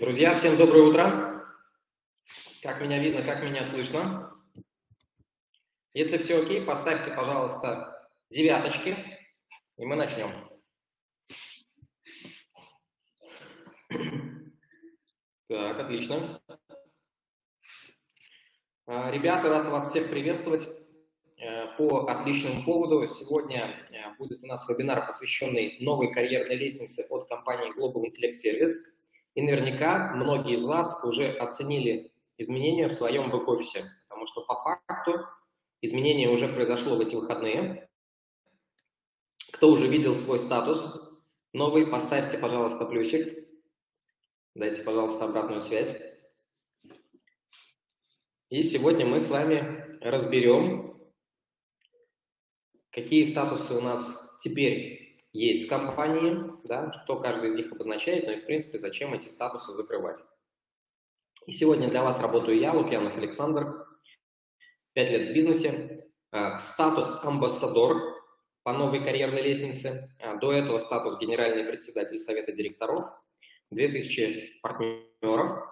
Друзья, всем доброе утро. Как меня видно, как меня слышно? Если все окей, поставьте, пожалуйста, девяточки, и мы начнем. Так, отлично. А, ребята, рад вас всех приветствовать э, по отличному поводу. Сегодня э, будет у нас вебинар, посвященный новой карьерной лестнице от компании Global Intellect Service – и наверняка многие из вас уже оценили изменения в своем бэк-офисе, потому что по факту изменение уже произошло в эти выходные. Кто уже видел свой статус новый, поставьте, пожалуйста, плюсик. Дайте, пожалуйста, обратную связь. И сегодня мы с вами разберем, какие статусы у нас теперь есть в компании, да, что каждый из них обозначает, но и, в принципе, зачем эти статусы закрывать. И сегодня для вас работаю я, Лукьянов Александр, 5 лет в бизнесе, э, статус амбассадор по новой карьерной лестнице, э, до этого статус генеральный председатель совета директоров, 2000 партнеров,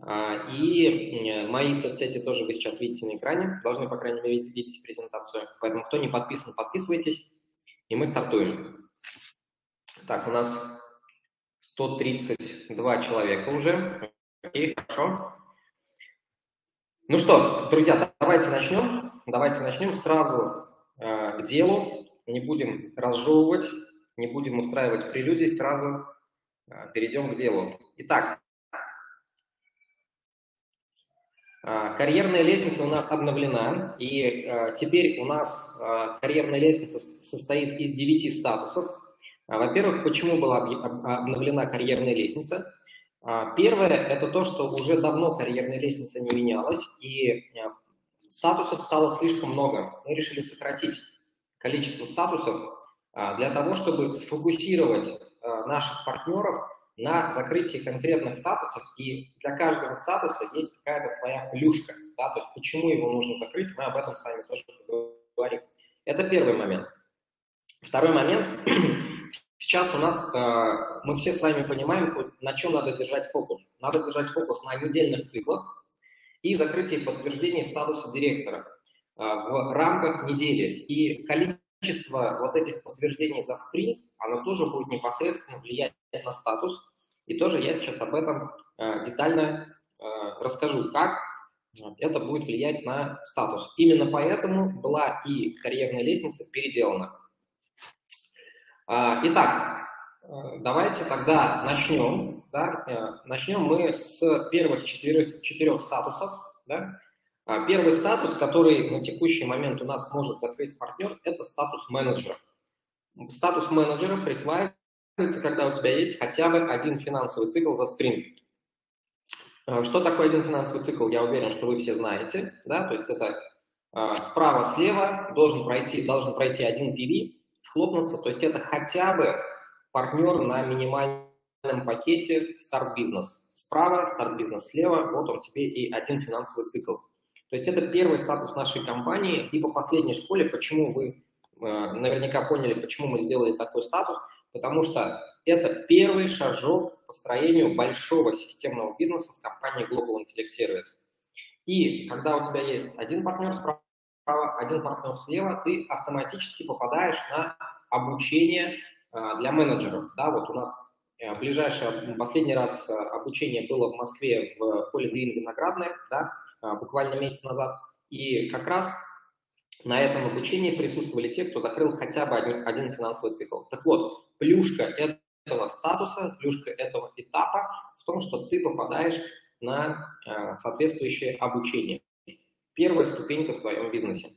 э, и мои соцсети тоже вы сейчас видите на экране, должны, по крайней мере, видеть презентацию, поэтому кто не подписан, подписывайтесь, и мы стартуем. Так, у нас 132 человека уже. Окей, хорошо. Ну что, друзья, давайте начнем. Давайте начнем сразу э, к делу. Не будем разжевывать, не будем устраивать прелюдий, сразу э, перейдем к делу. Итак, А, карьерная лестница у нас обновлена, и э, теперь у нас э, карьерная лестница состоит из девяти статусов. А, во-первых, почему была обновлена карьерная лестница? А, первое – это то, что уже давно карьерная лестница не менялась, и статусов стало слишком много. Мы решили сократить количество статусов для того, чтобы сфокусировать наших партнеров на закрытии конкретных статусов, и для каждого статуса есть какая-то своя плюшка, да, то есть почему его нужно закрыть, мы об этом с вами тоже поговорим. Это первый момент. Второй момент. Сейчас у нас, э, мы все с вами понимаем, на чем надо держать фокус. Надо держать фокус на недельных циклах и закрытии подтверждения статуса директора э, в рамках недели. И количество вот этих подтверждений за спринт оно тоже будет непосредственно влиять на статус. И тоже я сейчас об этом э, детально расскажу, как это будет влиять на статус. Именно поэтому была и карьерная лестница переделана. Э, итак, э, давайте тогда начнем. Да? Э, начнем мы с первых четырех, четырех статусов. Да? А, первый статус, который на текущий момент у нас может закрыть партнер, это статус менеджера. Статус менеджера присваивается, когда у тебя есть хотя бы один финансовый цикл за спринт. Э, что такое один финансовый цикл, я уверен, что вы все знаете. Да? То есть это справа-слева должен пройти, должен пройти один PV, схлопнуться. То есть это хотя бы партнер на минимальном пакете старт-бизнес. Справа, старт-бизнес слева, вот он тебе и один финансовый цикл. То есть это первый статус нашей компании. И по последней школе, почему вы Э, наверняка поняли, почему мы сделали такой статус, потому что это первый шажок к построению большого системного бизнеса в компании Global Intellect Service. И когда у тебя есть один партнер справа, один партнер слева, ты автоматически попадаешь на обучение э, для менеджеров. Да, вот у нас э, ближайшее, последний раз обучение было в Москве в поле Дрин Виноградное, да, буквально месяц назад. И как раз на этом обучении присутствовали те, кто закрыл хотя бы один, один финансовый цикл. Так вот, плюшка этого статуса, плюшка этого этапа в том, что ты попадаешь на э, соответствующее обучение. Первая ступенька в твоем бизнесе.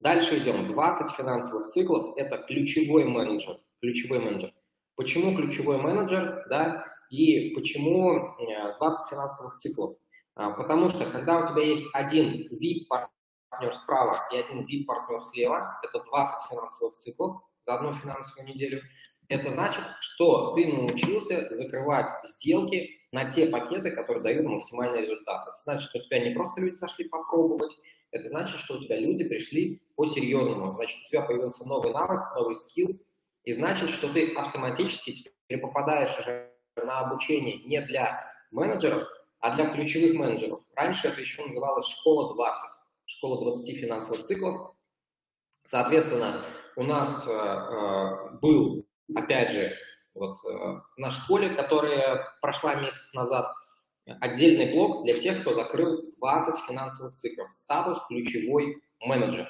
Дальше идем. 20 финансовых циклов – это ключевой менеджер. Ключевой менеджер. Почему ключевой менеджер, да, и почему 20 э, финансовых циклов? А, потому что когда у тебя есть один VIP партнер справа и один VIP-партнер слева, это 20 финансовых циклов за одну финансовую неделю, это значит, что ты научился закрывать сделки на те пакеты, которые дают максимальный результат. Это значит, что у тебя не просто люди зашли попробовать, это значит, что у тебя люди пришли по-серьезному. Значит, у тебя появился новый навык, новый скилл, и значит, что ты автоматически теперь попадаешь уже на обучение не для менеджеров, а для ключевых менеджеров. Раньше это еще называлось школа 20, школа 20 финансовых циклов. Соответственно, у нас э, э, был, опять же, вот, э, на школе, которая прошла месяц назад, отдельный блок для тех, кто закрыл 20 финансовых циклов. Статус ключевой менеджер.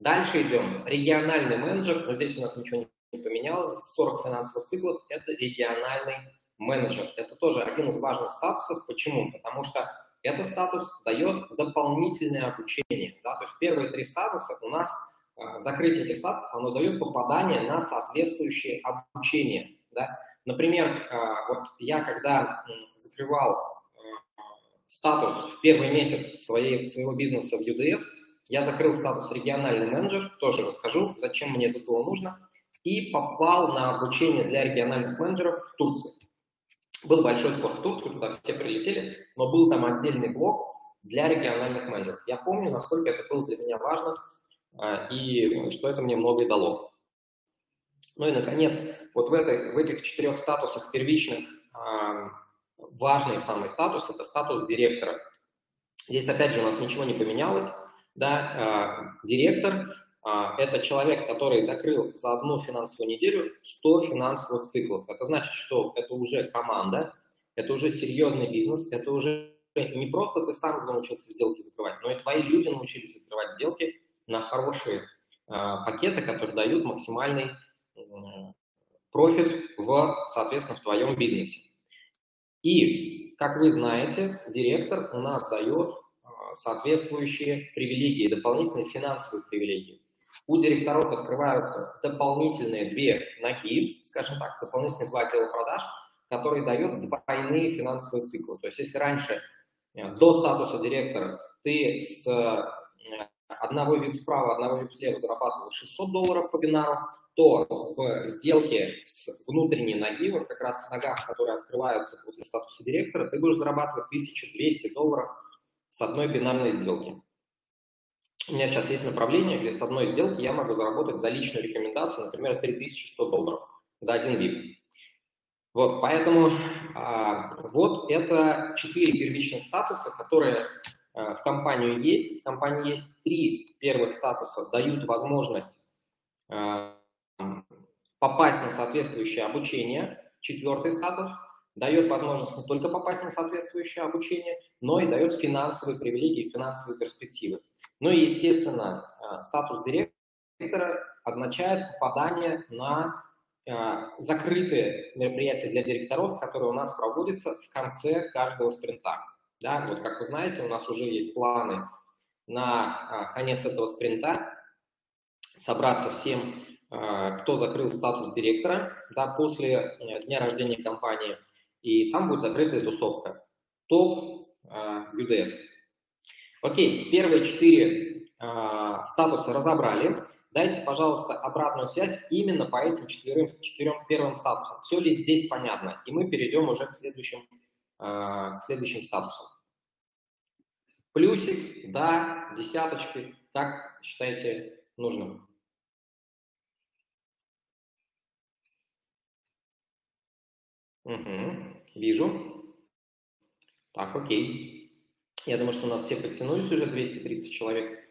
Дальше идем. Региональный менеджер, но здесь у нас ничего не поменялось. 40 финансовых циклов – это региональный менеджер. Это тоже один из важных статусов. Почему? Потому что этот статус дает дополнительное обучение. Да? То есть первые три статуса у нас, закрытие этих статусов, оно дает попадание на соответствующее обучение. Да? Например, а, вот я когда закрывал а, статус в первый месяц своей, своего бизнеса в UDS, я закрыл статус региональный менеджер, тоже расскажу, зачем мне это было нужно, и попал на обучение для региональных менеджеров в Турции. Был большой спор в Турцию, туда все прилетели, но был там отдельный блок для региональных менеджеров. Я помню, насколько это было для меня важно а, и что это мне многое дало. Ну и, наконец, вот в, этой, в этих четырех статусах первичных а, важный самый статус – это статус директора. Здесь, опять же, у нас ничего не поменялось. Да, а, директор а, – это человек, который закрыл за одну финансовую неделю 100 финансовых циклов. Это значит, что это уже команда, это уже серьезный бизнес, это уже не просто ты сам научился сделки закрывать, но и твои люди научились закрывать сделки на хорошие пакеты, которые дают максимальный профит в, соответственно, в твоем бизнесе. И, как вы знаете, директор у нас дает а, соответствующие привилегии, дополнительные финансовые привилегии. У директоров открываются дополнительные две ноги, скажем так, дополнительные два отдела продаж, которые дают двойные финансовые циклы. То есть если раньше э, до статуса директора ты с э, одного VIP справа, одного VIP слева зарабатывал 600 долларов по бинару, то в сделке с внутренней ноги, вот как раз в ногах, которые открываются после статуса директора, ты будешь зарабатывать 1200 долларов с одной бинарной сделки. У меня сейчас есть направление, где с одной сделки я могу заработать за личную рекомендацию, например, 3100 долларов за один VIP. Вот, поэтому а, вот это четыре первичных статуса, которые в компанию есть. В компании есть три первых статуса, дают возможность э, попасть на соответствующее обучение. Четвертый статус дает возможность не только попасть на соответствующее обучение, но и дает финансовые привилегии, финансовые перспективы. Ну и, естественно, э, статус директора означает попадание на закрытые мероприятия для директоров, которые у нас проводятся в конце каждого спринта. Да, вот как вы знаете, у нас уже есть планы на а, конец этого спринта собраться всем, а, кто закрыл статус директора да, после э, дня рождения компании, и там будет закрытая тусовка. Топ UDS. А, Окей, первые четыре статуса разобрали. Дайте, пожалуйста, обратную связь именно по этим четырем, четырем первым статусам. Все ли здесь понятно? И мы перейдем уже к следующим к следующим статусам. Плюсик, да, десяточки, как считаете нужным? Угу, вижу. Так, окей. Я думаю, что у нас все подтянулись уже, 230 человек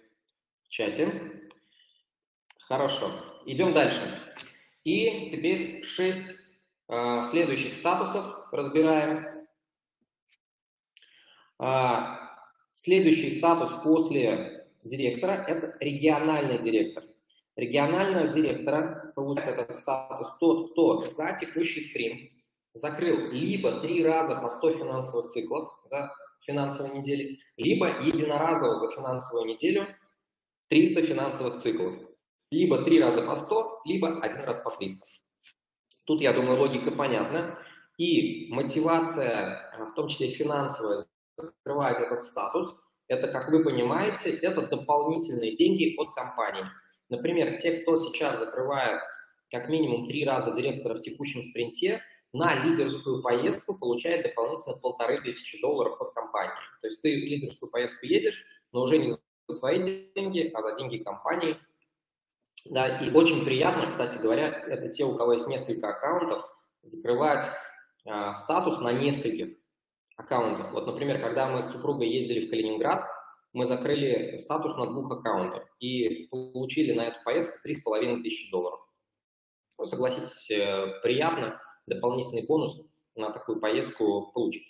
в чате. Хорошо, идем дальше. И теперь 6 э, следующих статусов разбираем. А, следующий статус после директора – это региональный директор. Регионального директора получает этот статус тот, кто за текущий спринт закрыл либо три раза по 100 финансовых циклов за финансовые недели, либо единоразово за финансовую неделю 300 финансовых циклов. Либо три раза по 100, либо один раз по 300. Тут, я думаю, логика понятна. И мотивация, в том числе финансовая, закрывать этот статус, это, как вы понимаете, это дополнительные деньги от компании. Например, те, кто сейчас закрывает как минимум три раза директора в текущем спринте, на лидерскую поездку получает дополнительно полторы тысячи долларов от компании. То есть ты в лидерскую поездку едешь, но уже не за свои деньги, а за деньги компании. Да, и очень приятно, кстати говоря, это те, у кого есть несколько аккаунтов, закрывать э, статус на нескольких аккаунтах. Вот, например, когда мы с супругой ездили в Калининград, мы закрыли статус на двух аккаунтах и получили на эту поездку 3,5 тысячи долларов. Ну, согласитесь, э, приятно, дополнительный бонус на такую поездку получить.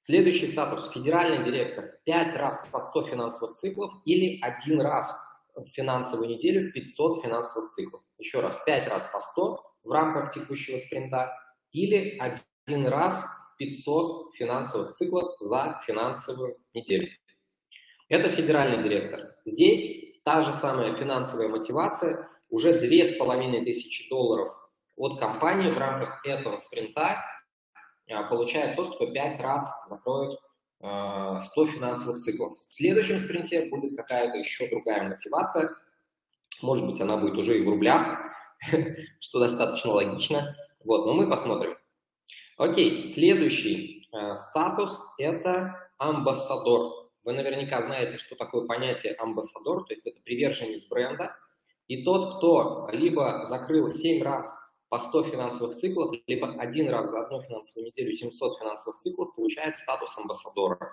Следующий статус – федеральный директор. 5 раз по 100 финансовых циклов или один раз в финансовую неделю 500 финансовых циклов. Еще раз, 5 раз по 100 в рамках текущего спринта или один раз 500 финансовых циклов за финансовую неделю. Это федеральный директор. Здесь та же самая финансовая мотивация, уже 2500 долларов от компании в рамках этого спринта а, получает тот, кто 5 раз закроет 100 а, финансовых циклов. В следующем спринте будет какая-то еще другая мотивация. Может быть, она будет уже и в рублях, что достаточно логично. Вот, но мы посмотрим. Окей, следующий э, статус – это амбассадор. Вы наверняка знаете, что такое понятие амбассадор, то есть это приверженец бренда. И тот, кто либо закрыл 7 раз по 100 финансовых циклов, либо один раз за одну финансовую неделю 700 финансовых циклов, получает статус амбассадора.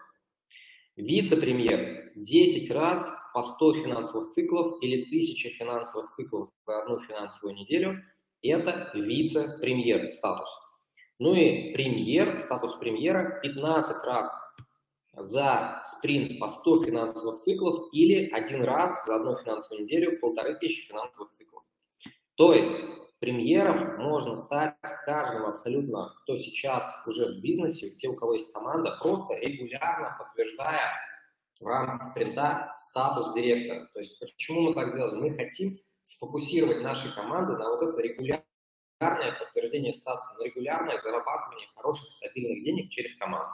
Вице-премьер 10 раз по 100 финансовых циклов или 1000 финансовых циклов за одну финансовую неделю – это вице-премьер статус. Ну и премьер, статус премьера 15 раз за спринт по 100 финансовых циклов или один раз за одну финансовую неделю полторы тысячи финансовых циклов. То есть премьером можно стать каждым абсолютно, кто сейчас уже в бизнесе, те, у кого есть команда, просто регулярно подтверждая в рамках спринта статус директора. То есть почему мы так делаем? Мы хотим сфокусировать наши команды на вот это регулярное регулярное подтверждение статуса, на регулярное зарабатывание хороших, стабильных денег через команду.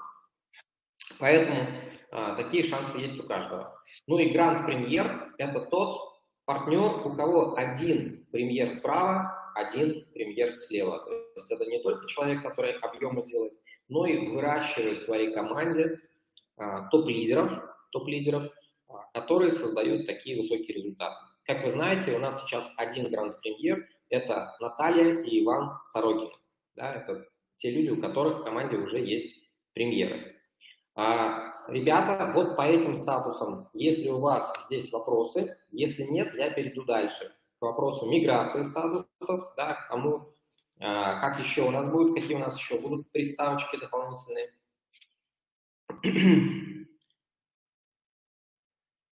Поэтому а, такие шансы есть у каждого. Ну и гранд-премьер – это тот партнер, у кого один премьер справа, один премьер слева. То есть это не только человек, который объемы делает, но и выращивает в своей команде а, топ-лидеров, топ-лидеров, а, которые создают такие высокие результаты. Как вы знаете, у нас сейчас один гранд-премьер – это Наталья и Иван Сорокин. Да, это те люди, у которых в команде уже есть премьеры. А, ребята, вот по этим статусам, если у вас здесь вопросы, если нет, я перейду дальше к вопросу миграции статусов, да, к тому, а, как еще у нас будет, какие у нас еще будут приставочки дополнительные.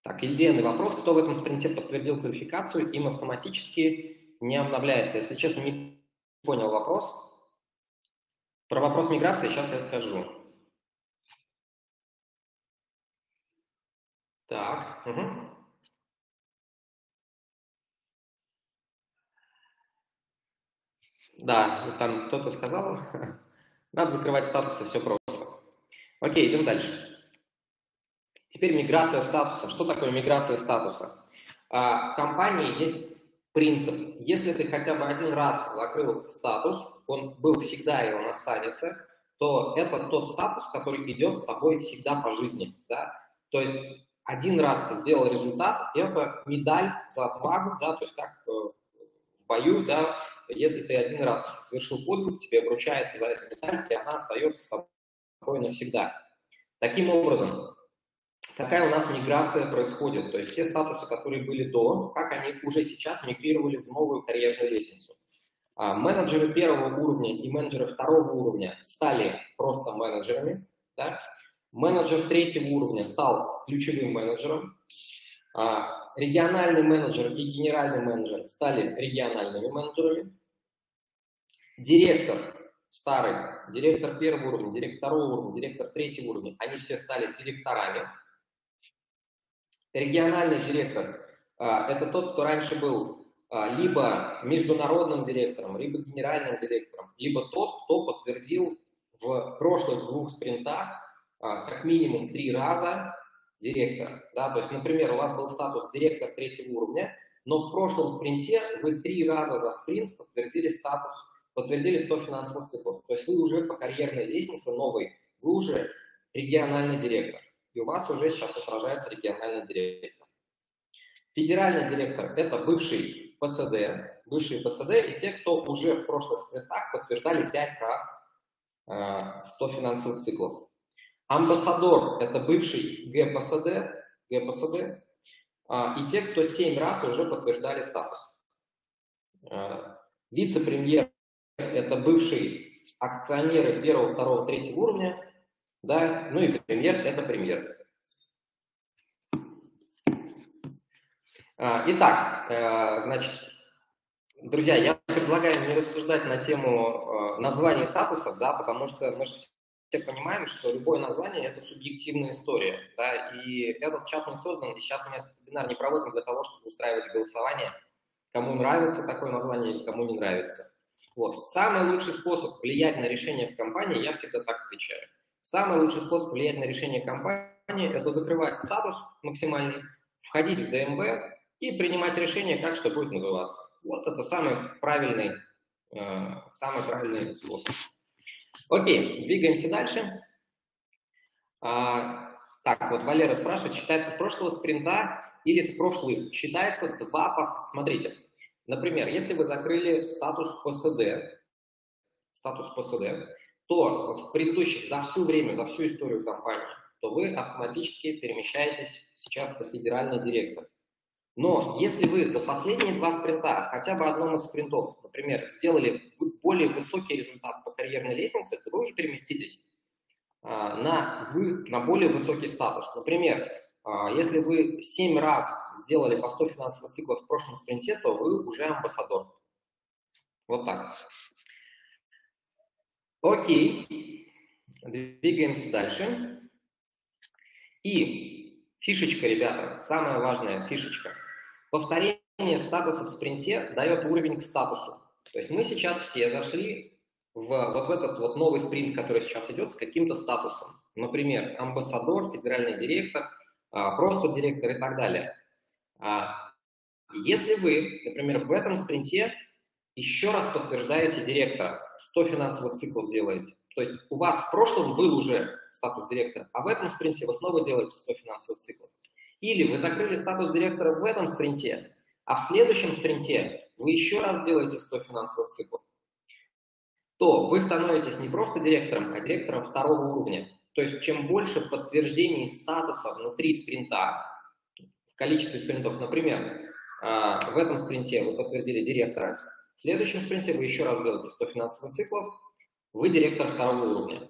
Так, Ильденный вопрос. Кто в этом спринте подтвердил квалификацию, им автоматически не обновляется. Если честно, не понял вопрос. Про вопрос миграции сейчас я скажу. Так. Угу. Да, там кто-то сказал, надо закрывать статусы, все просто. Окей, идем дальше. Теперь миграция статуса. Что такое миграция статуса? А, в компании есть принцип. Если ты хотя бы один раз закрыл статус, он был всегда и он останется, то это тот статус, который идет с тобой всегда по жизни. Да? То есть один раз ты сделал результат, это медаль за отвагу, да, то есть как э, в бою, да, если ты один раз совершил подвиг, тебе вручается за эту медаль, и она остается с тобой навсегда. Таким образом, какая у нас миграция происходит. То есть те статусы, которые были до, как они уже сейчас мигрировали в новую карьерную лестницу. А, менеджеры первого уровня и менеджеры второго уровня стали просто менеджерами. Да? Менеджер третьего уровня стал ключевым менеджером. А, региональный менеджер и генеральный менеджер стали региональными менеджерами. Директор старый, директор первого уровня, директор второго уровня, директор третьего уровня, они все стали директорами. Региональный директор а, – это тот, кто раньше был а, либо международным директором, либо генеральным директором, либо тот, кто подтвердил в прошлых двух спринтах а, как минимум три раза директор. Да? То есть, например, у вас был статус директор третьего уровня, но в прошлом спринте вы три раза за спринт подтвердили статус, подтвердили 100 финансовых циклов. То есть вы уже по карьерной лестнице новой, вы уже региональный директор и у вас уже сейчас отражается региональный директор. Федеральный директор – это бывший ПСД, бывшие ПСД и те, кто уже в прошлых спринтах подтверждали 5 раз 100 э, финансовых циклов. Амбассадор – это бывший ГПСД, ГПСД, а, и те, кто 7 раз уже подтверждали статус. А, вице-премьер – это бывшие акционеры первого, второго, третьего уровня, да, ну и премьер – это премьер. А, итак, э, значит, друзья, я предлагаю не рассуждать на тему э, названий статусов, да, потому что мы же все понимаем, что любое название – это субъективная история, да, и этот чат не создан, и сейчас мы этот вебинар не проводим для того, чтобы устраивать голосование, кому нравится такое название, кому не нравится. Вот. Самый лучший способ влиять на решение в компании, я всегда так отвечаю. Самый лучший способ влиять на решение компании – это закрывать статус максимальный, входить в ДМБ, и принимать решение, как что будет называться. Вот это самый правильный, э, самый правильный способ. Окей, двигаемся дальше. А, так, вот Валера спрашивает, считается с прошлого спринта или с прошлых? Считается два... Смотрите, например, если вы закрыли статус ПСД, статус ПСД, то в предыдущих, за всю время, за всю историю компании, то вы автоматически перемещаетесь сейчас на федеральный директор. Но если вы за последние два спринта, хотя бы одном из спринтов, например, сделали более высокий результат по карьерной лестнице, то вы уже переместитесь а, на, вы, на более высокий статус. Например, а, если вы 7 раз сделали по 100 финансовых циклов в прошлом спринте, то вы уже амбассадор. Вот так. Окей. Двигаемся дальше. И фишечка, ребята, самая важная фишечка – Повторение статуса в спринте дает уровень к статусу. То есть мы сейчас все зашли в вот в этот вот новый спринт, который сейчас идет, с каким-то статусом. Например, амбассадор, федеральный директор, а, просто директор и так далее. А, если вы, например, в этом спринте еще раз подтверждаете директора, 100 финансовых циклов делаете, то есть у вас в прошлом был уже статус директора, а в этом спринте вы снова делаете 100 финансовых циклов, или вы закрыли статус директора в этом спринте, а в следующем спринте вы еще раз делаете 100 финансовых циклов, то вы становитесь не просто директором, а директором второго уровня. То есть чем больше подтверждений статуса внутри спринта, в количестве спринтов, например, а, в этом спринте вы подтвердили директора, в следующем спринте вы еще раз делаете 100 финансовых циклов, вы директор второго уровня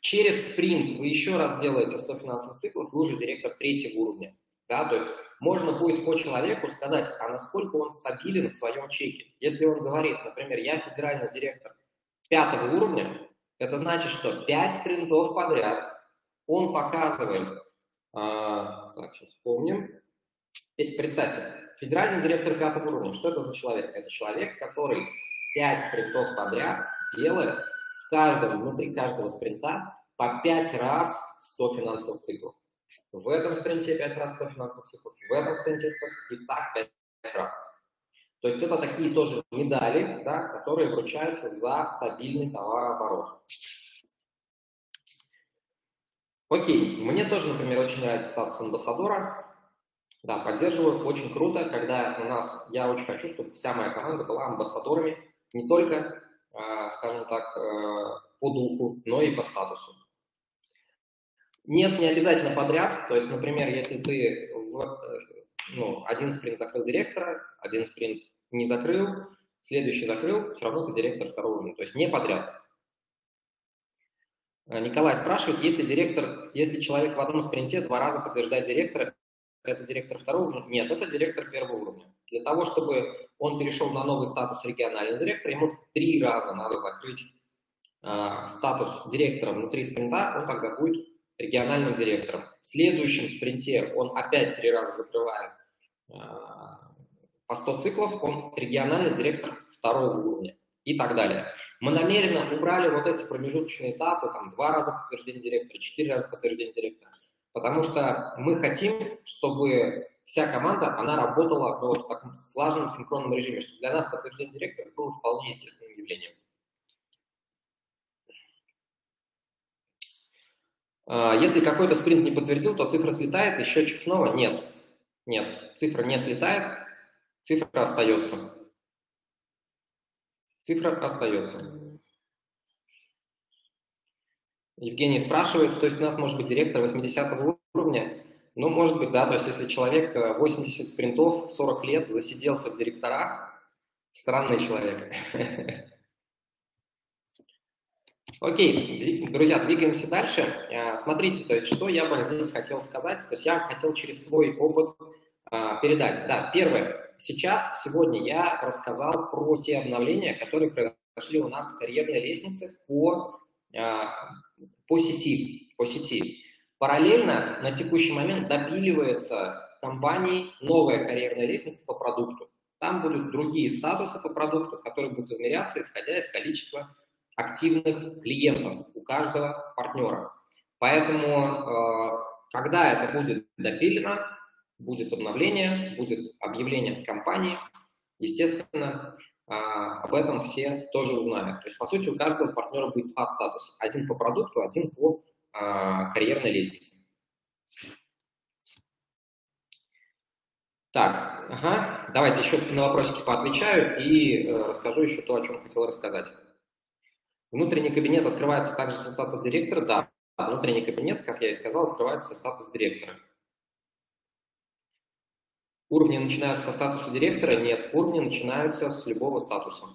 через спринт вы еще раз делаете 100 финансовых циклов, вы уже директор третьего уровня. Да, то есть можно будет по человеку сказать, а насколько он стабилен в своем чеке. Если он говорит, например, я федеральный директор пятого уровня, это значит, что 5 спринтов подряд он показывает, а, так, сейчас вспомним, представьте, федеральный директор пятого уровня, что это за человек? Это человек, который 5 спринтов подряд делает в каждом, внутри каждого спринта по 5 раз 100 финансовых циклов. В этом спринте 5 раз 100 финансовых циклов, в этом спринте 100, и так 5 раз. То есть это такие тоже медали, да, которые вручаются за стабильный товарооборот. Окей, мне тоже, например, очень нравится статус амбассадора. Да, поддерживаю, очень круто, когда у нас, я очень хочу, чтобы вся моя команда была амбассадорами не только а, скажем так, э, по духу, но и по статусу. Нет, не обязательно подряд. То есть, например, если ты в, э, ну, один спринт закрыл директора, один спринт не закрыл, следующий закрыл, все равно ты директор второго уровня. То есть не подряд. Э, Николай спрашивает, если директор, если человек в одном спринте два раза подтверждает директора, это директор второго уровня? Нет, это директор первого уровня. Для того, чтобы он перешел на новый статус регионального директора, ему три раза надо закрыть э, статус директора внутри спринта, он тогда будет региональным директором. В следующем спринте он опять три раза закрывает э, по 100 циклов, он региональный директор второго уровня и так далее. Мы намеренно убрали вот эти промежуточные этапы, там два раза подтверждение директора, четыре раза подтверждение директора, потому что мы хотим, чтобы вся команда, она работала ну, в таком слаженном синхронном режиме, что для нас подтверждение директора было вполне естественным явлением. А, если какой-то спринт не подтвердил, то цифра слетает, и счетчик снова нет. Нет, цифра не слетает, цифра остается. Цифра остается. Евгений спрашивает, то есть у нас может быть директор 80 уровня? Ну, может быть, да, то есть если человек 80 э, спринтов, 40 лет засиделся в директорах, странный человек. Окей, друзья, двигаемся дальше. Э, смотрите, то есть что я бы здесь хотел сказать, то есть я хотел через свой опыт э, передать. Да, первое, сейчас, сегодня я рассказал про те обновления, которые произошли у нас в карьерной лестнице по по сети, по сети. Параллельно на текущий момент допиливается компанией новая карьерная лестница по продукту. Там будут другие статусы по продукту, которые будут измеряться, исходя из количества активных клиентов у каждого партнера. Поэтому, э, когда это будет допилено, будет обновление, будет объявление от компании, естественно, а, об этом все тоже узнают. То есть, по сути, у каждого партнера будет два статуса. Один по продукту, один по а, карьерной лестнице. Так, ага, давайте еще на вопросики поотвечаю и э, расскажу еще то, о чем хотел рассказать. Внутренний кабинет открывается также со статуса директора? Да, внутренний кабинет, как я и сказал, открывается со статуса директора. Уровни начинаются со статуса директора? Нет, уровни начинаются с любого статуса.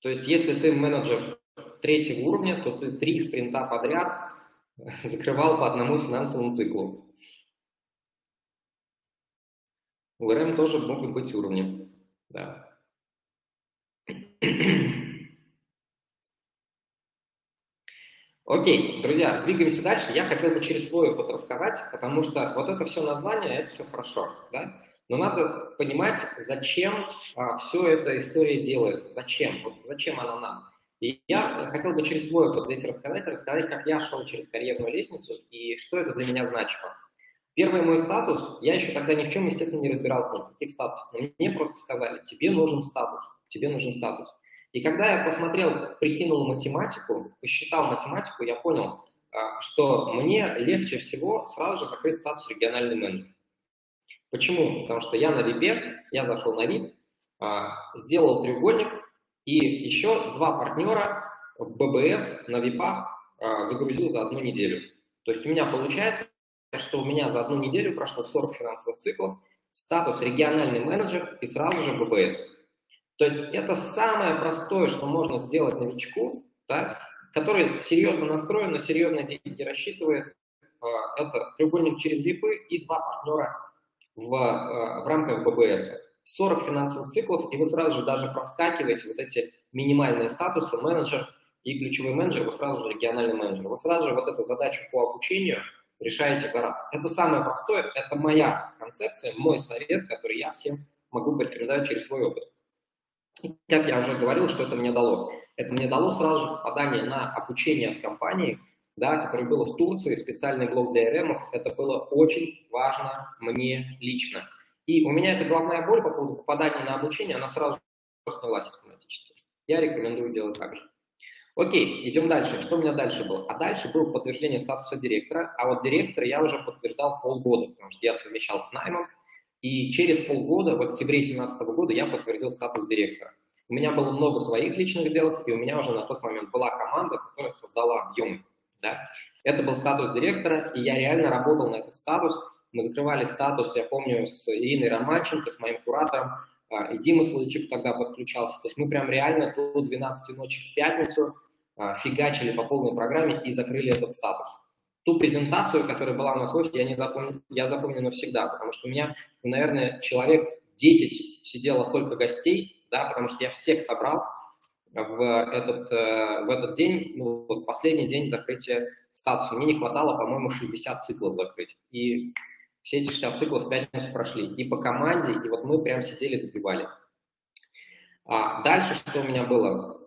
То есть, если ты менеджер третьего уровня, то ты три спринта подряд закрывал по одному финансовому циклу. У РМ тоже могут быть уровни. Да. Окей, друзья, двигаемся дальше. Я хотел бы через свой опыт рассказать, потому что вот это все название, это все хорошо, да? Но надо понимать, зачем а, все эта история делается, зачем, вот зачем она нам. И я хотел бы через свой опыт здесь рассказать, рассказать, как я шел через карьерную лестницу и что это для меня значило. Первый мой статус, я еще тогда ни в чем, естественно, не разбирался, ни в мне просто сказали, тебе нужен статус, тебе нужен статус. И когда я посмотрел, прикинул математику, посчитал математику, я понял, а, что мне легче всего сразу же закрыть статус региональный менеджер. Почему? Потому что я на ВИПе, я зашел на ВИП, а, сделал треугольник, и еще два партнера в ББС на ВИПах а, загрузил за одну неделю. То есть у меня получается, что у меня за одну неделю прошло 40 финансовых циклов, статус региональный менеджер и сразу же ББС. То есть это самое простое, что можно сделать новичку, да, который серьезно настроен, на серьезные деньги рассчитывает. А, это треугольник через ВИПы и два партнера в, а, в рамках ББС. 40 финансовых циклов, и вы сразу же даже проскакиваете вот эти минимальные статусы, менеджер и ключевой менеджер, вы сразу же региональный менеджер. Вы сразу же вот эту задачу по обучению решаете за раз. Это самое простое, это моя концепция, мой совет, который я всем могу порекомендовать через свой опыт. Как я уже говорил, что это мне дало? Это мне дало сразу же попадание на обучение в компании, да, которое было в Турции, специальный блок для РМ. Это было очень важно мне лично. И у меня эта головная боль по поводу попадания на обучение, она сразу же снялась автоматически. Я рекомендую делать так же. Окей, идем дальше. Что у меня дальше было? А дальше было подтверждение статуса директора, а вот директора я уже подтверждал полгода, потому что я совмещал с наймом, и через полгода, в октябре 2017 года, я подтвердил статус директора. У меня было много своих личных дел, и у меня уже на тот момент была команда, которая создала объемы. Да? Это был статус директора, и я реально работал на этот статус. Мы закрывали статус, я помню, с Ириной Романченко, с моим куратором, а, и Дима Соловчук тогда подключался. То есть мы прям реально до 12 ночи в пятницу а, фигачили по полной программе и закрыли этот статус ту презентацию, которая была у нас в офисе, я, не запомню, я запомню навсегда, потому что у меня, наверное, человек 10 сидело только гостей, да, потому что я всех собрал в этот, э, в этот день, ну, вот последний день закрытия статуса. Мне не хватало, по-моему, 60 циклов закрыть. И все эти 60 циклов в пятницу прошли. И по команде, и вот мы прям сидели, добивали. А дальше что у меня было?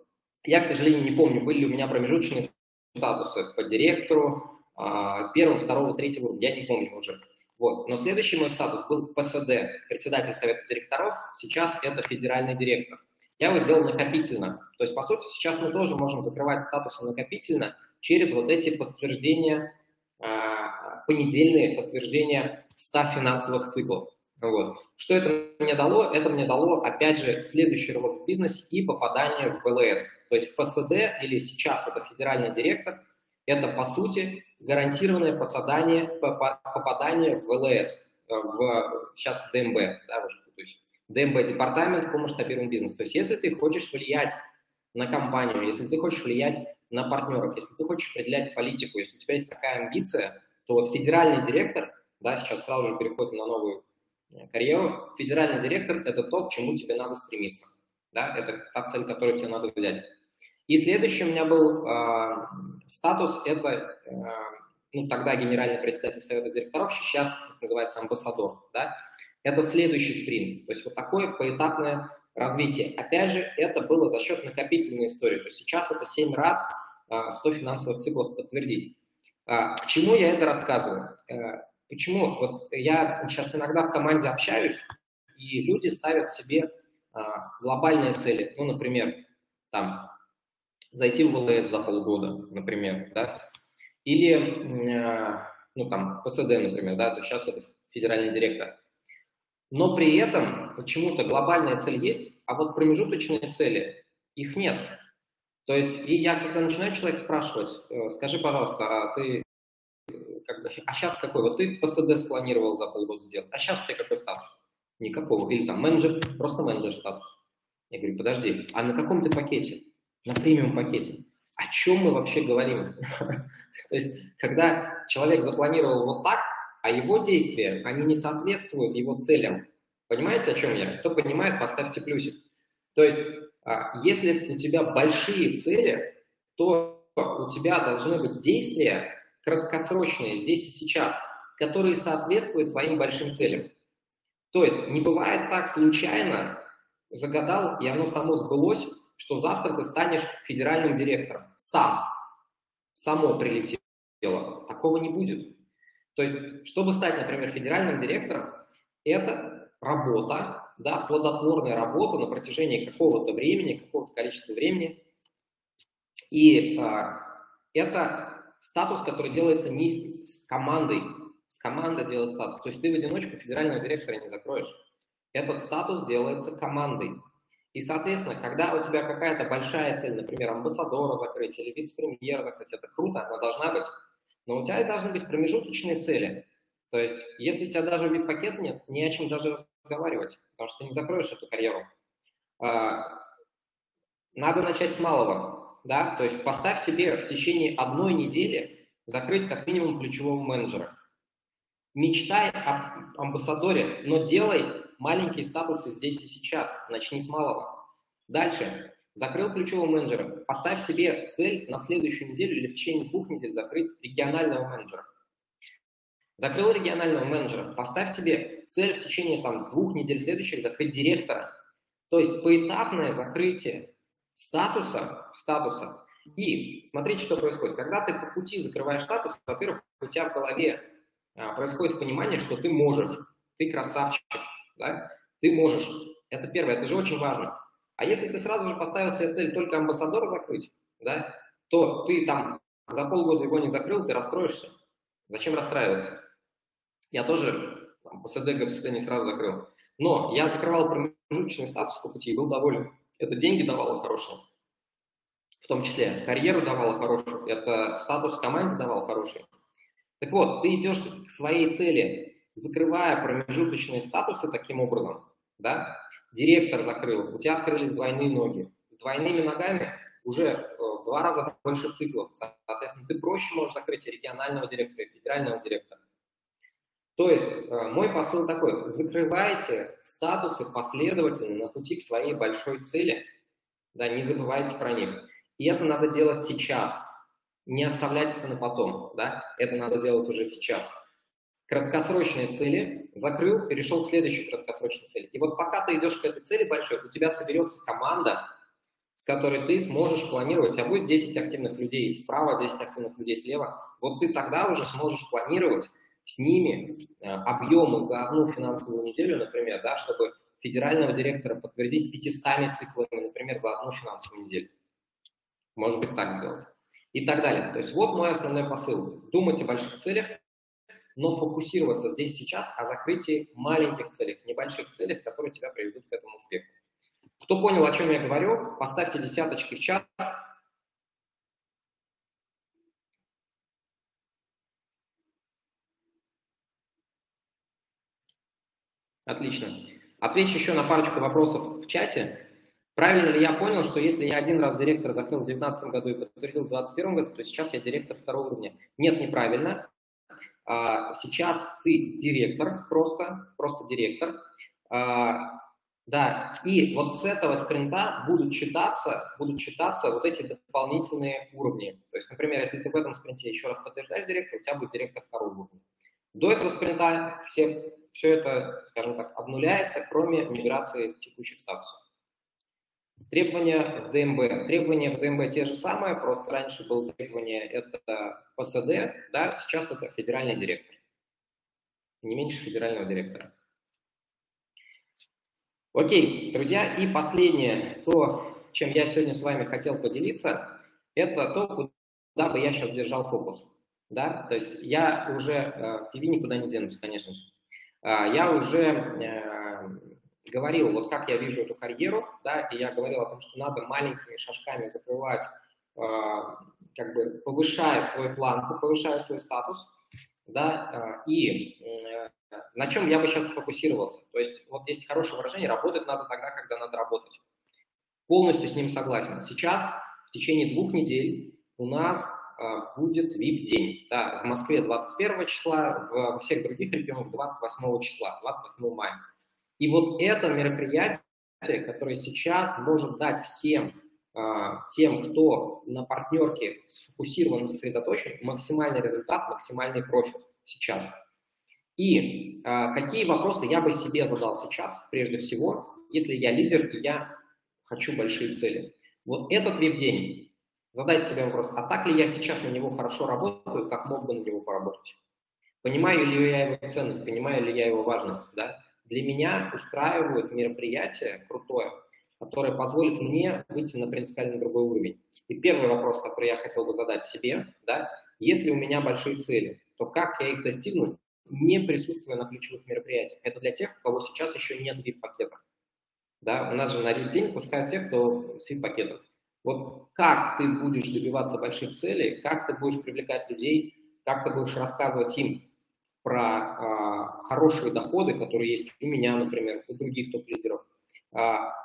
Я, к сожалению, не помню, были ли у меня промежуточные статусы по директору, первого, второго, третьего я не помню уже. Вот. Но следующий мой статус был ПСД, председатель совета директоров, сейчас это федеральный директор. Я его сделал накопительно. То есть, по сути, сейчас мы тоже можем закрывать статусы накопительно через вот эти подтверждения, а, понедельные подтверждения 100 финансовых циклов. Вот. Что это мне дало? Это мне дало, опять же, следующий рывок в бизнесе и попадание в ВЛС. То есть ПСД, или сейчас это федеральный директор, это, по сути, гарантированное попадание, попадание в ВЛС, э, в, сейчас в ДМБ, да, уже, то есть ДМБ, департамент по масштабированию бизнеса. То есть если ты хочешь влиять на компанию, если ты хочешь влиять на партнеров, если ты хочешь определять политику, если у тебя есть такая амбиция, то вот федеральный директор, да, сейчас сразу же переходит на новую э, карьеру, федеральный директор – это то, к чему тебе надо стремиться. Да, это та цель, которую тебе надо взять. И следующий у меня был э, статус, это, э, ну, тогда генеральный председатель совета директоров, сейчас называется амбассадор, да, это следующий спринт. То есть вот такое поэтапное развитие. Опять же, это было за счет накопительной истории. То есть сейчас это 7 раз 100 а, финансовых циклов подтвердить. А, к чему я это рассказываю? Э, почему? Вот я сейчас иногда в команде общаюсь, и люди ставят себе глобальные цели. Ну, например, там, зайти в ВЛС за полгода, например, да, или, ну, там, ПСД, например, да, то сейчас это федеральный директор. Но при этом почему-то глобальная цель есть, а вот промежуточные цели, их нет. То есть, и я когда начинаю человек спрашивать, э, скажи, пожалуйста, а ты, как бы, а сейчас какой? Вот ты ПСД спланировал за полгода сделать, а сейчас у тебя какой статус? Никакого. Или там менеджер, просто менеджер статус. Я говорю, подожди, а на каком ты пакете? На премиум пакете. О чем мы вообще говорим? То есть, когда человек запланировал вот так, а его действия, они не соответствуют его целям. Понимаете, о чем я? Кто понимает, поставьте плюсик. То есть а, если у тебя большие цели, то у тебя должны быть действия краткосрочные здесь и сейчас, которые соответствуют твоим большим целям. То есть не бывает так случайно, загадал, и оно само сбылось, что завтра ты станешь федеральным директором. Сам. Само прилетело. Такого не будет. То есть, чтобы стать, например, федеральным директором, это работа, да, плодотворная работа на протяжении какого-то времени, какого-то количества времени. И а, это статус, который делается не с командой, с командой делает статус. То есть ты в одиночку федерального директора не закроешь. Этот статус делается командой. И, соответственно, когда у тебя какая-то большая цель, например, амбассадора закрыть или вице-премьера закрыть, это круто, она должна быть. Но у тебя должны быть промежуточные цели. То есть, если у тебя даже вип-пакет нет, не о чем даже разговаривать потому что ты не закроешь эту карьеру. А, надо начать с малого, да, то есть поставь себе в течение одной недели закрыть как минимум ключевого менеджера. Мечтай об амбассадоре, но делай маленькие статусы здесь и сейчас, начни с малого. Дальше, закрыл ключевого менеджера, поставь себе цель на следующую неделю или в течение двух недель закрыть регионального менеджера. Закрыл регионального менеджера, поставь тебе цель в течение там, двух недель следующих закрыть директора. То есть поэтапное закрытие статуса, статуса. И смотрите, что происходит. Когда ты по пути закрываешь статус, во-первых, у тебя в голове а, происходит понимание, что ты можешь, ты красавчик, да? ты можешь. Это первое, это же очень важно. А если ты сразу же поставил себе цель только амбассадора закрыть, да, то ты там за полгода его не закрыл, ты расстроишься. Зачем расстраиваться? Я тоже там, ПСД, ГПСД не сразу закрыл. Но я закрывал промежуточный статус по пути и был доволен. Это деньги давало хорошие. В том числе карьеру давало хорошую. Это статус в команде давал хороший. Так вот, ты идешь к своей цели, закрывая промежуточные статусы таким образом, да, директор закрыл, у тебя открылись двойные ноги. С двойными ногами уже э, в два раза больше циклов. Соответственно, ты проще можешь закрыть регионального директора, федерального директора. То есть э, мой посыл такой, закрывайте статусы последовательно на пути к своей большой цели, да, не забывайте про них. И это надо делать сейчас, не оставлять это на потом, да, это надо делать уже сейчас. Краткосрочные цели закрыл, перешел к следующей краткосрочной цели. И вот пока ты идешь к этой цели большой, у тебя соберется команда, с которой ты сможешь планировать, а будет 10 активных людей справа, 10 активных людей слева, вот ты тогда уже сможешь планировать с ними э, объемы за одну финансовую неделю, например, да, чтобы федерального директора подтвердить 500 циклами, например, за одну финансовую неделю. Может быть, так сделать. И так далее. То есть вот мой основной посыл. Думать о больших целях, но фокусироваться здесь сейчас о закрытии маленьких целей, небольших целей, которые тебя приведут к этому успеху. Кто понял, о чем я говорю, поставьте десяточки в чат. Отлично. Отвечу еще на парочку вопросов в чате. Правильно ли я понял, что если я один раз директор закрыл в 2019 году и подтвердил в 2021 году, то сейчас я директор второго уровня? Нет, неправильно. А, сейчас ты директор просто, просто директор. А, да, и вот с этого спринта будут читаться, будут читаться вот эти дополнительные уровни. То есть, например, если ты в этом спринте еще раз подтверждаешь директора, у тебя будет директор второго уровня. До этого спринта все, все это, скажем так, обнуляется, кроме миграции текущих статусов. Требования в ДМБ. Требования в ДМБ те же самые, просто раньше было требование это ПСД, да, сейчас это федеральный директор. Не меньше федерального директора. Окей, друзья, и последнее, то, чем я сегодня с вами хотел поделиться, это то, куда бы я сейчас держал фокус. Да? То есть я уже, э, PV никуда не денутся, конечно же, а, я уже э, говорил, вот как я вижу эту карьеру, да, и я говорил о том, что надо маленькими шажками закрывать, э, как бы повышая свой план, повышая свой статус, да, и на чем я бы сейчас сфокусировался. То есть вот есть хорошее выражение, работать надо тогда, когда надо работать. Полностью с ним согласен. Сейчас в течение двух недель у нас а, будет VIP-день. Да, в Москве 21 числа, в всех других регионах 28 числа, 28 мая. И вот это мероприятие, которое сейчас может дать всем а, тем, кто на партнерке сфокусирован, сосредоточен, максимальный результат, максимальный профит сейчас. И э, какие вопросы я бы себе задал сейчас, прежде всего, если я лидер и я хочу большие цели. Вот этот веб-день, задайте себе вопрос, а так ли я сейчас на него хорошо работаю, как мог бы на него поработать? Понимаю ли я его ценность, понимаю ли я его важность, да? Для меня устраивают мероприятие крутое, которое позволит мне выйти на принципиально другой уровень. И первый вопрос, который я хотел бы задать себе, да, если у меня большие цели, то как я их достигну, не присутствуя на ключевых мероприятиях. Это для тех, у кого сейчас еще нет VIP-пакета. Да, у нас же на день пускают тех, кто с VIP-пакетом. Вот как ты будешь добиваться больших целей, как ты будешь привлекать людей, как ты будешь рассказывать им про э, хорошие доходы, которые есть у меня, например, у других топ-лидеров, э,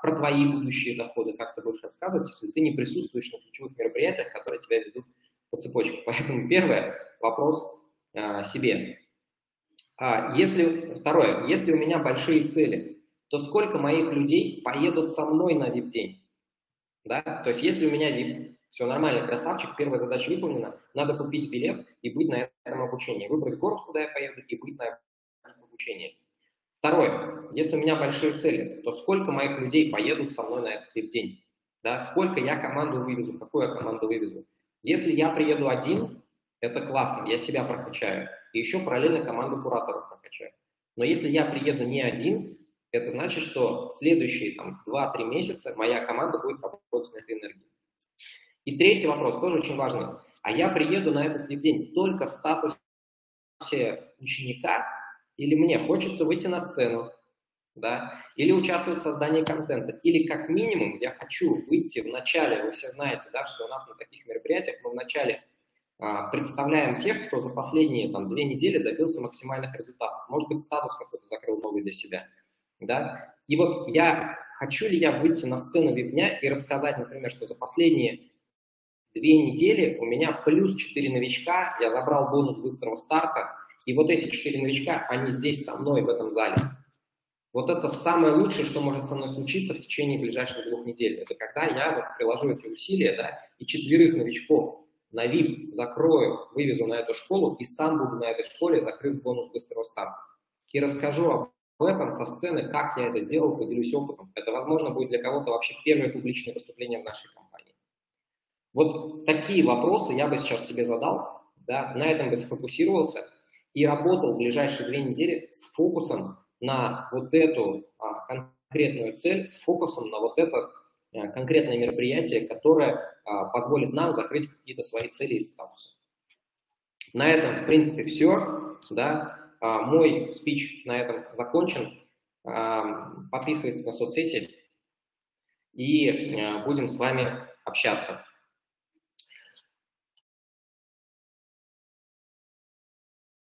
про твои будущие доходы, как ты будешь рассказывать, если ты не присутствуешь на ключевых мероприятиях, которые тебя ведут по цепочке. Поэтому первое, вопрос э, себе. А, если, второе, если у меня большие цели, то сколько моих людей поедут со мной на VIP-день? Да? То есть если у меня VIP, все нормально, красавчик, первая задача выполнена, надо купить билет и быть на этом обучении, выбрать город, куда я поеду, и быть на этом обучении. Второе, если у меня большие цели, то сколько моих людей поедут со мной на этот VIP-день? Да? Сколько я команду вывезу, какую я команду вывезу? Если я приеду один, это классно, я себя прокачаю и еще параллельно команду кураторов прокачаю. Но если я приеду не один, это значит, что следующие там, 2-3 месяца моя команда будет работать на этой энергии. И третий вопрос, тоже очень важный. А я приеду на этот день только в статусе ученика, или мне хочется выйти на сцену, да, или участвовать в создании контента, или как минимум я хочу выйти в начале, вы все знаете, да, что у нас на таких мероприятиях мы в начале а, представляем тех, кто за последние там, две недели добился максимальных результатов. Может быть, статус какой-то закрыл новый для себя. Да? И вот я хочу ли я выйти на сцену веб-дня и рассказать, например, что за последние две недели у меня плюс 4 новичка, я забрал бонус быстрого старта, и вот эти 4 новичка, они здесь со мной в этом зале. Вот это самое лучшее, что может со мной случиться в течение ближайших двух недель. Это когда я вот приложу эти усилия, да, и четверых новичков на VIP закрою, вывезу на эту школу и сам буду на этой школе закрыт бонус быстрого старта. И расскажу об этом со сцены, как я это сделал, поделюсь опытом. Это, возможно, будет для кого-то вообще первое публичное выступление в нашей компании. Вот такие вопросы я бы сейчас себе задал, да, на этом бы сфокусировался и работал в ближайшие две недели с фокусом на вот эту а, конкретную цель, с фокусом на вот это а, конкретное мероприятие, которое а, позволит нам закрыть какие-то свои цели и статусы. На этом, в принципе, все. Да? А, мой спич на этом закончен. Подписывайтесь на соцсети и будем с вами общаться.